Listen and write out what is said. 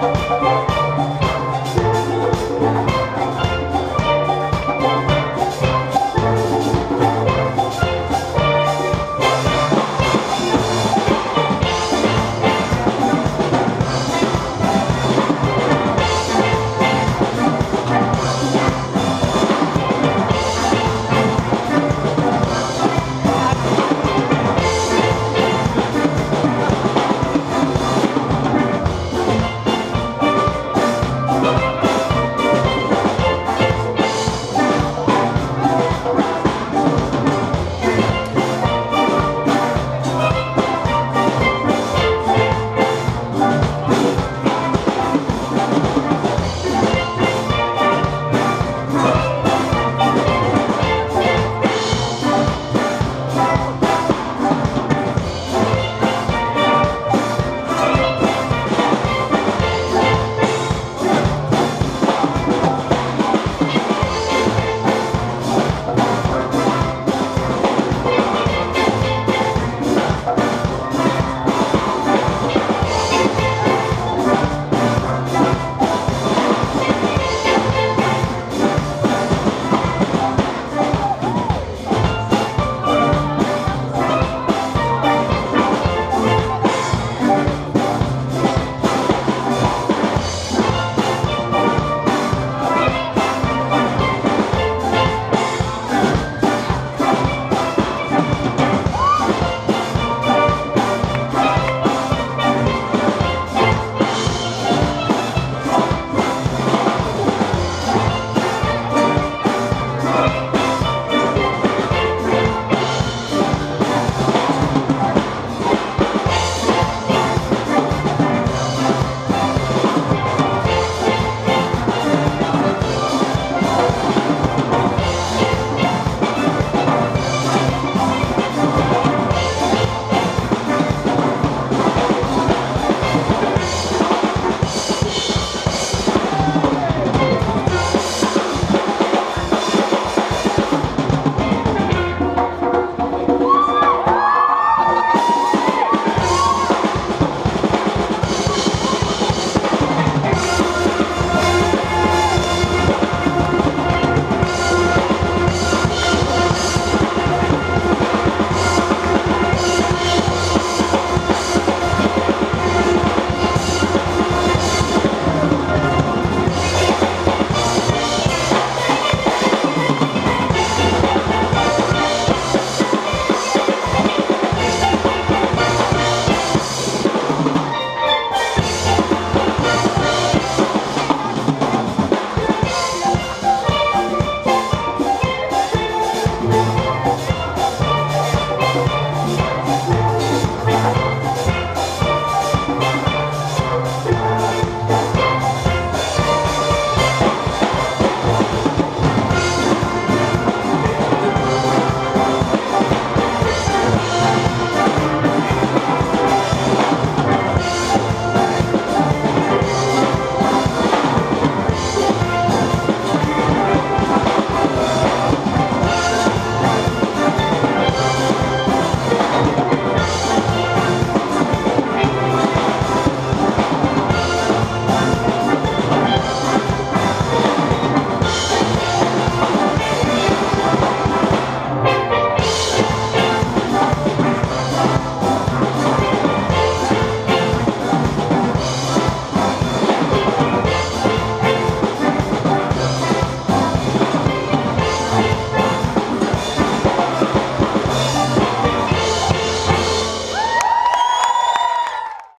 Música